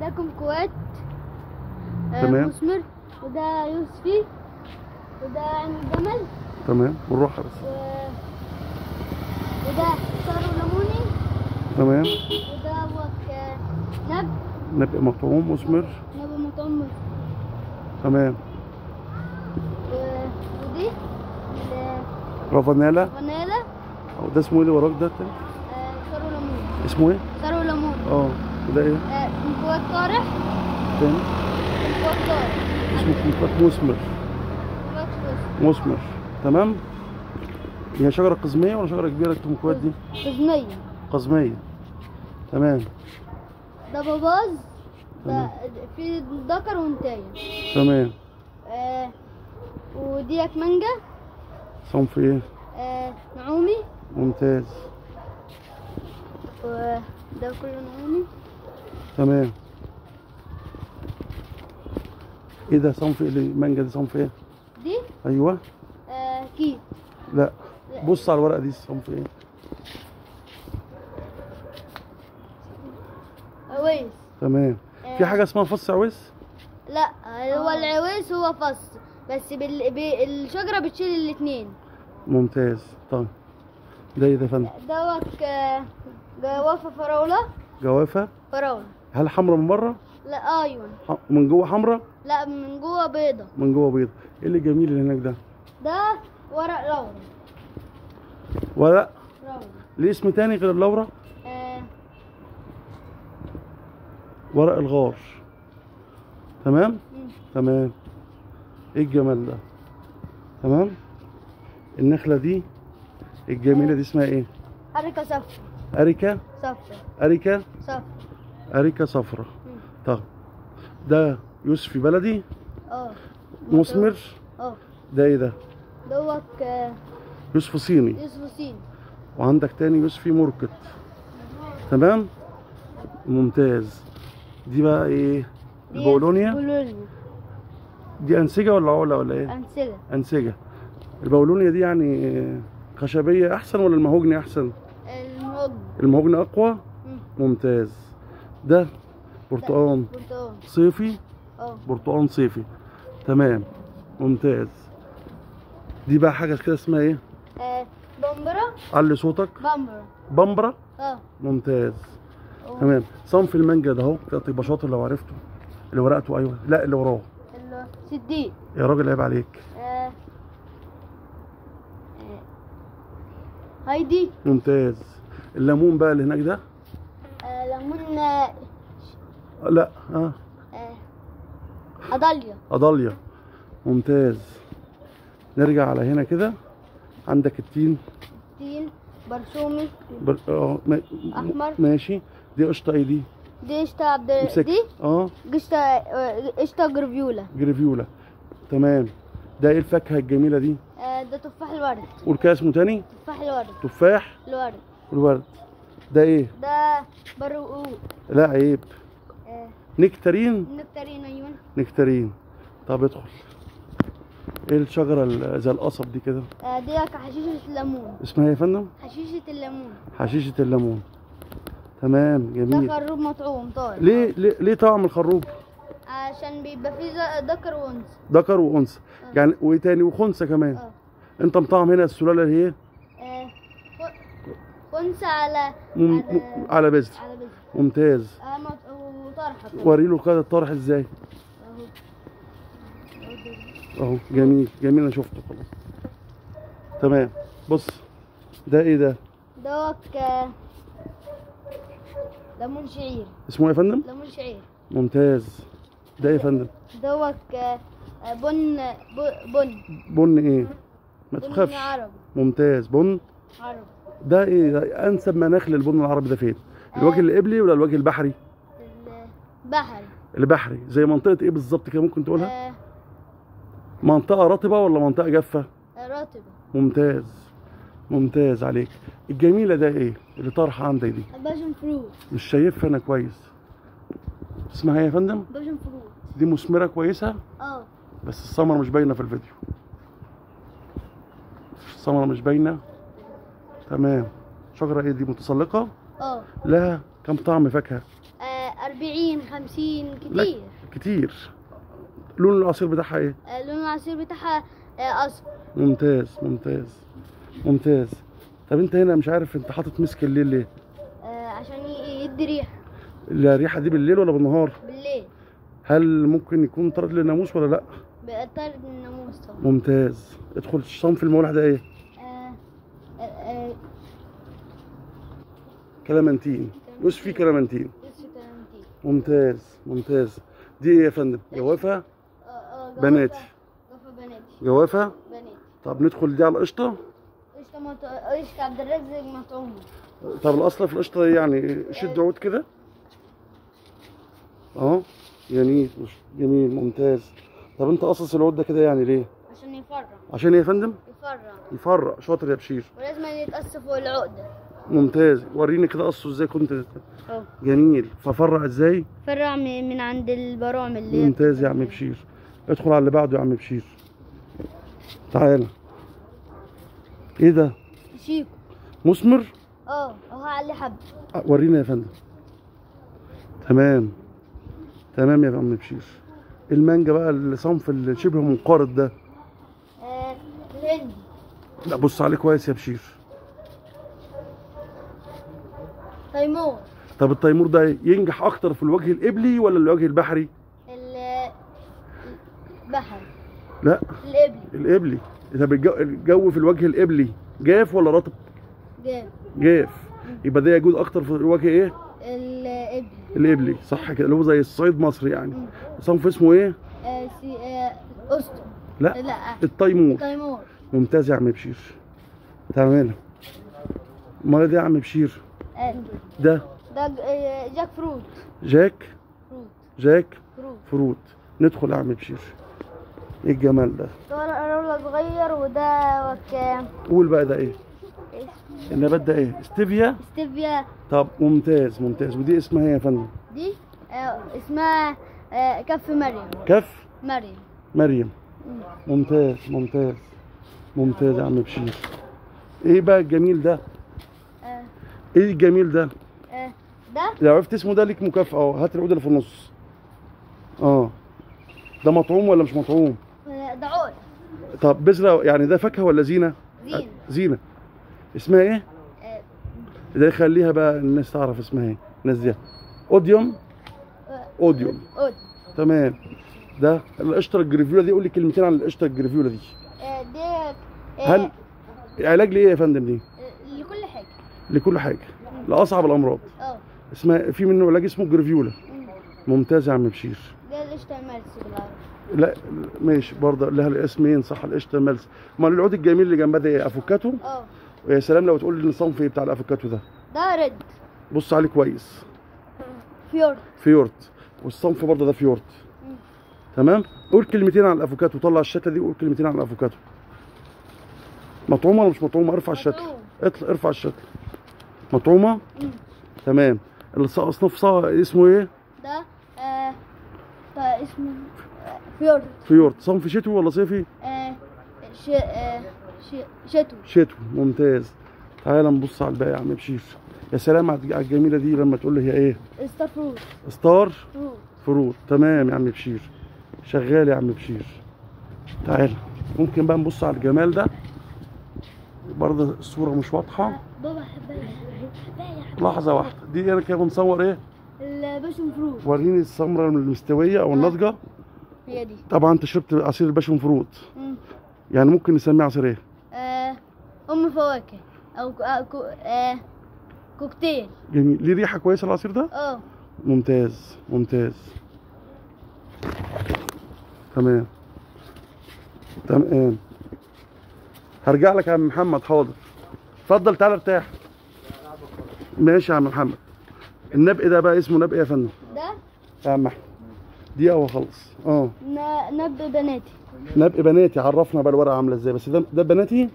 ده كمكوات آه، تمام. مثمر وده يوسفي وده عين الجمل تمام. ونروح بس و... وده صار ليموني تمام. وده وك نب. نبقى مطعوم مثمر نب مطمر تمام. و... ودي رافانيلا. الفانيلا أو ده اسمه إيه اللي وراك ده؟ آه، صار ليمون اسمه إيه؟ صار ليمون آه. وده إيه؟ كمكوات طارح تاني كمكوات طارح اسمه كمكوات مثمر مثمر تمام هي شجرة قزمية ولا شجرة كبيرة الكمكوات دي؟ قزمية قزمية تمام ده باباز ده. في ذكر وانتاية تمام آه وديك مانجا صنف إيه؟ آه نعومي ممتاز وده كله نعومي تمام. إيه ده؟ صنف إيه؟ المانجا دي صنف إيه؟ دي؟ أيوه. آه كيف لا. بص على الورقة دي صنف إيه؟ عويس. تمام. في حاجة اسمها فص عويس؟ لا هو العويس هو فص بس بال... بالشجرة بتشيل الاتنين. ممتاز. طيب. ده إيه ده يا فندم؟ دوك آه جوافة فراولة. جوافة؟ فراولة. هل حمرا من بره؟ لا أيوه من جوه حمرا لا من جوه بيضة من جوه بيض إيه اللي جميل اللي هناك ده؟ ده ورق لورا ورق لورا ليه اسم تاني غير اللورا؟ آه ورق الغار تمام؟ مم. تمام إيه الجمال ده؟ تمام؟ النخلة دي الجميلة دي اسمها إيه؟ أريكة صفرا أريكا صفرا أريكا صفرا أريكا صفرا مم. طب ده يوسفي بلدي؟ آه. مثمر آه. ده إيه ده؟ دوك آه، يوسف صيني. يوسف سين وعندك تاني يوسفي مركت تمام؟ ممتاز. دي بقى إيه؟ البولونيا؟ بولونيا. دي أنسجة ولا علا ولا إيه؟ أنسجة. أنسجة. البولونيا دي يعني خشبية أحسن ولا المهوجني أحسن؟ الموج المهوجني أقوى؟ مم. ممتاز. ده برتقال صيفي؟ آه. برتقال صيفي. تمام. ممتاز. دي بقى حاجة كده اسمها إيه؟ آه، بمبرة علي صوتك. بمبرة بمبره آه. ممتاز. أوه. تمام. صنف المانجا ده اهو ده طيب شاطر لو عرفته. اللي ورقته أيوه. لا اللي وراه. ال- صديق. يا راجل عيب عليك. آه. آه. هايدي. ممتاز. الليمون بقى اللي هناك ده؟ لا آه آه، أداليا. اضاليا ممتاز. نرجع على هنا كده. عندك التين. تين برشومي بر... آه ما... أحمر. ماشي. دي قشطة إيه دي؟ دي قشطة عبد دي؟ آه. قشطة آه، قشطة جرفيولا جريفيولا تمام. ده إيه الفاكهة الجميلة دي؟ آه، ده تفاح الورد. قول كده اسمه تاني. تفاح الورد. تفاح؟ الورد. والورد ده إيه؟ ده برقوق لا عيب. آه، نكترين نكترين أيوة. نكترين طب ادخل. إيه الشجرة ال- زي القصب دي كده؟ آه، دي حشيشة الليمون. اسمها إيه يا فندم؟ حشيشة الليمون. حشيشة الليمون. تمام ده جميل. خروب مطعوم طارق ليه ليه, ليه طعم الخروب؟ عشان بيبقى فيه ذكر وأنثى. ذكر وأنثى. يعني وإيه تاني؟ وخنثى كمان. آه. انت مطعم هنا السلالة اللي هي؟ آه، خنثى على مم... على على بذر ممتاز. وري له كده الطرح إزاي. أهو. أهو جميل جميل أنا شفته خلاص. تمام. بص ده إيه ده؟ دوك آه، ليمون شعير. اسمه إيه يا فندم؟ ليمون شعير. ممتاز. ده إيه يا فندم؟ دوك آه، آه، بن بن. بن إيه؟ ما تخافش. ممتاز. بن؟ عربي. ده ده أنسب مناخ للبن العربي ده فين؟ الوجه القبلي ولا الوجه البحري؟ البحر البحري. زي منطقة إيه بالظبط كده ممكن تقولها؟ آه، منطقة رطبة ولا منطقة جافة؟ رطبة. ممتاز. ممتاز عليك. الجميلة ده إيه؟ اللي طرحة عندك دي. passion fruit مش شايفها أنا كويس. اسمها إيه يا فندم؟ باشن فروت دي مثمرة كويسة؟ آه. بس الثمره مش باينة في الفيديو. الثمره مش باينة؟ تمام. شجرة إيه دي؟ متسلقة؟ آه. لها كم طعم فاكهة؟ آه، 40 50 لا كتير. كتير. لون العصير بتاعها إيه؟ آه، لون العصير بتاعها آه، أصفر. ممتاز ممتاز ممتاز. طب أنت هنا مش عارف أنت حاطط مسك الليل ليه؟ آه، عشان يدي ريحة. الريحة دي بالليل ولا بالنهار؟ بالليل. هل ممكن يكون طرد للناموس ولا لأ؟ بيطرد الناموس طبعا. ممتاز. ادخل الصنف المولح ده إيه آه، آه، آه، كلامنتين. فيه كلامنتين. ممتاز ممتاز. دي إيه يا فندم؟ جوافة؟ آه، آه، جوافة- بناتي. جوافة بناتي جوافة؟ بناتي طب ندخل دي على القشطة؟ قشطة مط... قشطة عبد الرزاق مطعومة طب الأصل في القشطة إيه يعني شد عود كده؟ أهو. جميل جميل ممتاز. طب أنت قصص العود ده كده يعني ليه؟ عشان يفرع عشان إيه يا فندم؟ يفرع يفرق شاطر يا بشير. ولازم يتقص فوق العقدة. ممتاز. وريني كده قصه إزاي كنت آه. جميل. ففرع إزاي؟ فرع من عند البراعم اللي ممتاز يا عم بشير. ادخل على اللي بعده يا عم بشير. تعالى إيه ده؟ شيكو. مثمر آه اهو علي حب أه، ورينا يا فندم. تمام. تمام يا عم بشير. المانجا بقى الصنف اللي شبه منقرض ده. آه الهندي لا بص عليه كويس يا بشير. تيمور طب التيمور ده ينجح أكتر في الوجه القبلي ولا الوجه البحري؟ ال- البحر لا. القبلي القبلي طب الجو, في الوجه القبلي جاف ولا رطب؟ جاف جاف. يبقى ده يجوز أكتر في الوجه إيه؟ الابل القبلي صح كده. اللي هو زي الصعيد مصر يعني. صنف اسمه إيه؟ آه سي آه لا. لا. التيمور. تيمور ممتاز يا عم بشير. تمام. امال ده يا عم بشير. ده ده جاك فروت جاك فروت جاك فروت فروت ندخل يا عم بشير إيه الجمال ده؟ ده رولا صغير وده وكام قول بقى ده إيه؟ النبات ده إيه؟ ستيفيا؟ ستيفيا. طب ممتاز ممتاز. ودي اسمها إيه يا فندم؟ دي آه اسمها آه كف مريم. كف؟ مريم. مريم. ممتاز ممتاز. ممتاز يا عم بشير إيه بقى الجميل ده؟ إيه الجميل ده؟ آه ده؟ لو عرفت اسمه ده ليك مكافأة اهو. هات العود اللي في النص. آه. ده مطعوم ولا مش مطعوم؟ آه، ده عود طب بذرة يعني ده فاكهة ولا زينة؟ زين زينة. اسمها إيه؟ آه. ده يخليها بقى الناس تعرف اسمها إيه. الناس دي. أوديوم؟ آه، أوديوم. عود تمام. ده القشطة الجريفيولا دي. قول لي كلمتين عن القشطة الجريفيولا دي. آه دي آه هل علاج لايه يا فندم دي؟ آه، لكل حاجة. لأصعب الأمراض. آه. اسمها في منه علاج اسمه جرافيولا ممتاز يا عم بشير. ده القشطة الملس بالعربي. لا ماشي برضه لها الاسمين صح القشطه الملس أمال العود الجميل اللي جنبها ده إيه؟ أفوكاتو؟ آه. ويا سلام لو تقول لي الصنف إيه بتاع الأفوكاتو ده. ده ريد. بص عليه كويس. فيورت فيورت. والصنف برضه ده فيورت. تمام؟ قول كلمتين عن الأفوكاتو. طلع الشتله دي وقول كلمتين عن الأفوكاتو. مطعومه ولا مش مطعومه ارفع الشتله. اطلع ارفع الشتله مطعومة؟ مم. تمام. الاصناف صا- اسمه إيه؟ ده آه ده اسمه آه، فيورت. فيورت صنف شتوي ولا صيفي؟ آه ش آه ش شتو شتوي. ممتاز. تعال نبص على الباقي يا عم بشير. يا سلام على الجميلة دي لما تقول لي هي إيه؟ star fruit. star fruit. fruit. تمام يا عم بشير. شغال يا عم بشير. تعال. ممكن بقى نبص على الجمال ده؟ برضه الصورة مش واضحة. بابا. حباية حباية لحظة واحدة. دي أنا كده بنصور إيه؟ ال passion fruit. وريني السمرة المستوية أو الناضجة هي دي. طبعا أنت شربت عصير الباشن فروت. يعني ممكن نسميه عصير إيه؟ آه أم فواكه أو آه كو آه كوكتيل. جميل ليه ريحة كويسة العصير ده؟ آه. ممتاز ممتاز. تمام. تمام. هرجع لك يا عم محمد حاضر. اتفضل تعالى ارتاح. ماشي يا عم محمد. النبق ده بقى اسمه نبق إيه يا فندم؟ ده؟ يا عم أحمد. دي اهو خلص آه. ن- نب بناتي. نبق بناتي. عرفنا بقى الورقة عاملة إزاي. بس ده ده بناتي؟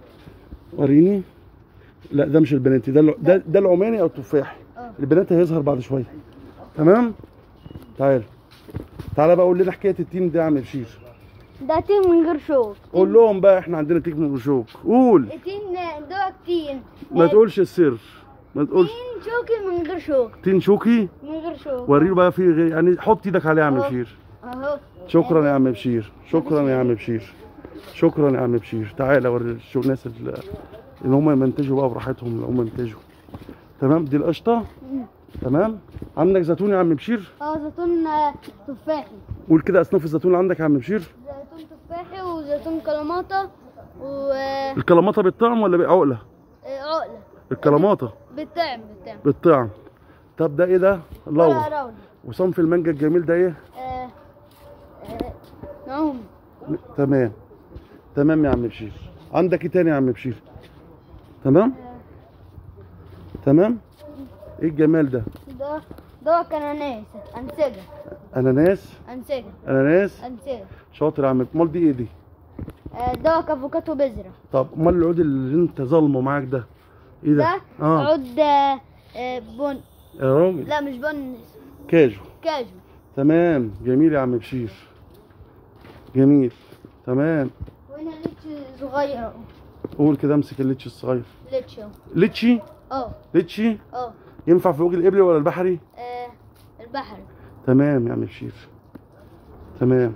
وريني. لا ده مش البناتي. ده ده, ده العماني أو التفاحي آه. البناتي هيظهر بعد شوية. تمام؟ تعال. تعالى بقى قول لنا حكاية التين ده يا عم بشير. ده تين من غير شوك. قول لهم بقى إحنا عندنا تكنو شوك. قول. تين ده تين ما تقولش السر. ما تقولش. تين شوكي من غير شوك. تين شوكي؟ من غير شوك. وريله بقى في غير يعني حط إيدك عليه يا عم. بشير. أهو. شكرا يا عم بشير. شكرا يا عم بشير. شكرا يا عم بشير. تعالى اوري شو الناس اللي هم يمنتجوا بقى براحتهم اللي هم ينتجوا تمام؟ دي القشطة. تمام؟ عندك زيتون يا عم بشير؟ آه زيتون آه، تفاحي. قول كده أصناف الزيتون اللي عندك يا عم بشير. زيتون تفاحي وزيتون كلاماتا وعقلة الكلاماتا بالطعم ولا بعقله الكلاماتا بالطعم بالطعم. بالطعم. طب ده إيه ده؟ راولة وصنف المانجا الجميل ده إيه؟ آه، آه، نعم. تمام. تمام يا عم بشير. عندك إيه تاني يا عم بشير؟ تمام؟ تمام؟ إيه الجمال ده؟ ده ده اناناس أنسجة. أناناس؟ أنسجة. أناناس؟ أنسجة. شاطر يا عم. أمال دي إيه دي؟ آه، ده افوكاتو بذرة. طب أمال العود اللي أنت ظالمه معاك ده؟ إيه ده ده آه. عود آه، بن. يا راجل. لا مش بن. كاجو. كاجو. تمام. جميل يا عم بشير. جميل. تمام. وهنا ليتش صغير أهو. قول كده امسك الليتش الصغير. ليتش أهو. ليتشي؟ أه. ليتشي؟ أه. ينفع في وجه القبلي ولا البحري؟ آه، البحر تمام يا عم بشير. تمام.